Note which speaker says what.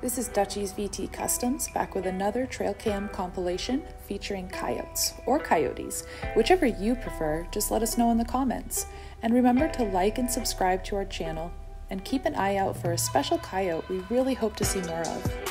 Speaker 1: This is Dutchy's VT Customs back with another trail cam compilation featuring coyotes or coyotes, whichever you prefer. Just let us know in the comments. And remember to like and subscribe to our channel and keep an eye out for a special coyote we really hope to see more of.